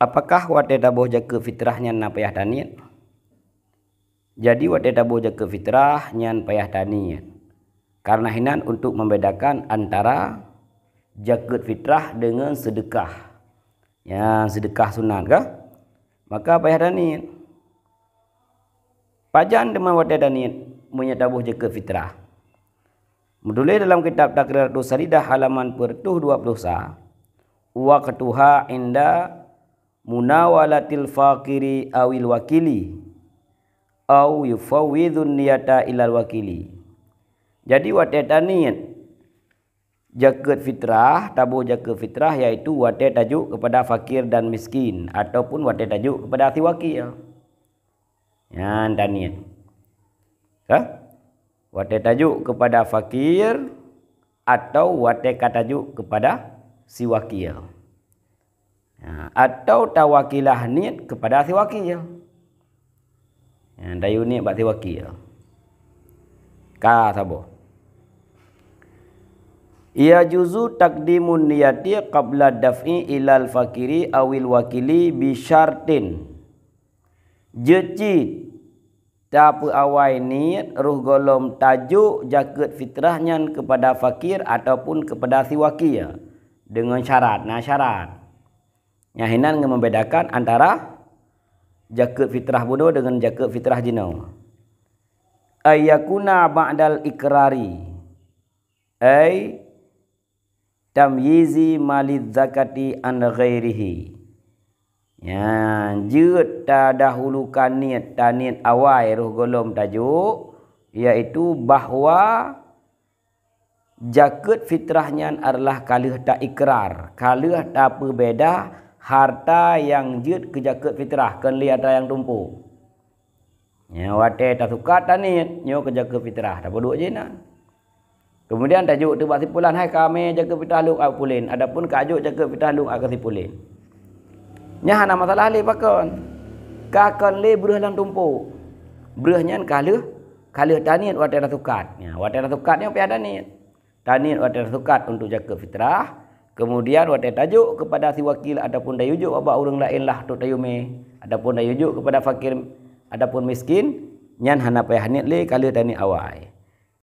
apakah wate tabuh jaga fitrahnya na payah taniat jadi wate tabuh jaga fitrah nyan payah taniat karena hinan untuk membedakan antara jaga fitrah dengan sedekah. Yang sedekah sunat kah? Maka payah taniat pajan dengan wate taniat menyatabuh jaga fitrah. Menulis dalam kitab Takriratus Saridah halaman pertuh 20 sah wa ketuha inda munawalatil faqiri awil wakili au yufawwidhun niyata ilal wakili. Jadi wateta niat jagat fitrah tabu jagat fitrah yaitu wate tajuk kepada fakir dan miskin ataupun wate tajuk kepada ahli wakil. Ya dan niat ha? Wate tajuk kepada fakir atau wate katajuk kepada si wakil. Ya, atau tawakilah niat kepada si wakil. Ya, dayu niat buat si wakil. Ka sabo. Ia juzu takdimun niyati qabla daf'i ilal fakiri awil wakili bi syartin. Tak awai niat ruh golom tajuk jaket fitrahnya kepada fakir ataupun kepada si wakil dengan syarat nah syarat yang hinan dengan membedakan antara jaket fitrah bodoh dengan jaket fitrah jino ayakuna ba'dal ikrari ay tamyizi malid zakati an ghairihi ya jut ta dahulukan niat ta niat awal roh golom tajuk iaitu bahawa Jaket fitrahnya adalah kalih tak ikrar. Kalih tak berbeda harta yang jut ke jaket fitrah. Kan lihat yang tumpu. Ya, wate tak suka tak ni. Nyo ke fitrah. Tak berdua je nak. Kemudian tajuk tu buat sipulan. Hai kami jaket fitrah luk aku pulin. Adapun kajuk jaket fitrah luk aku sipulin. Nya hana masalah li pakon. Kakon li beruh dalam tumpu. Beruhnya kalih. Kalih taniat wate tak suka. Ya, wate tak suka ni apa ada niat tanit wadah sukat untuk jaga fitrah kemudian wadah tajuk kepada si wakil ataupun dayujuk abak orang lain lah untuk dayume ataupun dayujuk kepada fakir ataupun miskin nyan hana payah nit le kali tani awai